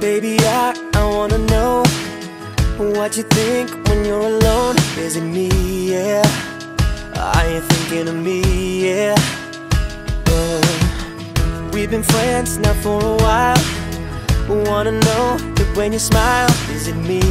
Baby, I, I wanna know what you think when you're alone. Is it me? Yeah. Are you thinking of me? Yeah. Uh, we've been friends now for a while. Wanna know that when you smile, is it me?